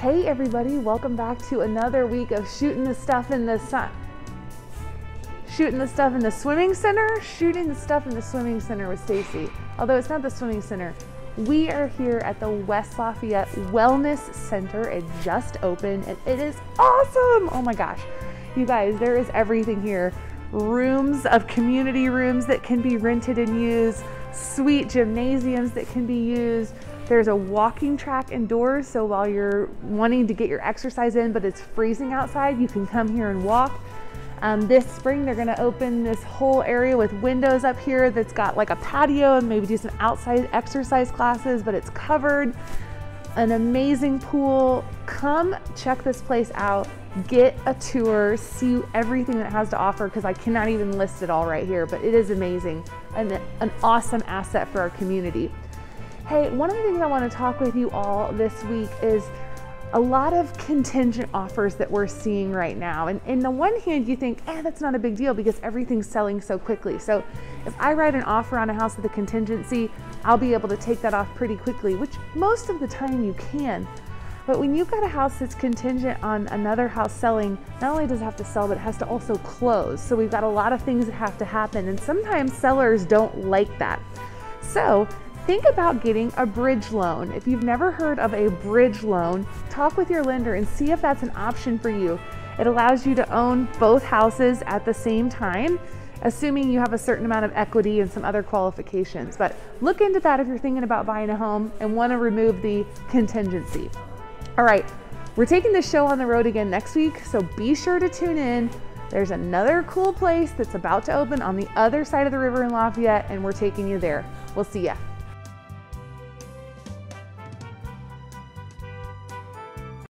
Hey everybody, welcome back to another week of shooting the stuff in the sun. Shooting the stuff in the swimming center, shooting the stuff in the swimming center with Stacy. Although it's not the swimming center. We are here at the West Lafayette Wellness Center. It just opened and it is awesome. Oh my gosh. You guys, there is everything here. Rooms of community rooms that can be rented and used, sweet gymnasiums that can be used, there's a walking track indoors, so while you're wanting to get your exercise in, but it's freezing outside, you can come here and walk. Um, this spring, they're gonna open this whole area with windows up here that's got like a patio and maybe do some outside exercise classes, but it's covered. An amazing pool. Come check this place out. Get a tour, see everything that it has to offer because I cannot even list it all right here, but it is amazing and an awesome asset for our community. Hey, one of the things I want to talk with you all this week is a lot of contingent offers that we're seeing right now. And in the one hand, you think, eh, that's not a big deal because everything's selling so quickly. So if I write an offer on a house with a contingency, I'll be able to take that off pretty quickly, which most of the time you can. But when you've got a house that's contingent on another house selling, not only does it have to sell, but it has to also close. So we've got a lot of things that have to happen. And sometimes sellers don't like that. So think about getting a bridge loan. If you've never heard of a bridge loan, talk with your lender and see if that's an option for you. It allows you to own both houses at the same time, assuming you have a certain amount of equity and some other qualifications. But look into that if you're thinking about buying a home and want to remove the contingency. All right, we're taking this show on the road again next week, so be sure to tune in. There's another cool place that's about to open on the other side of the river in Lafayette, and we're taking you there. We'll see ya.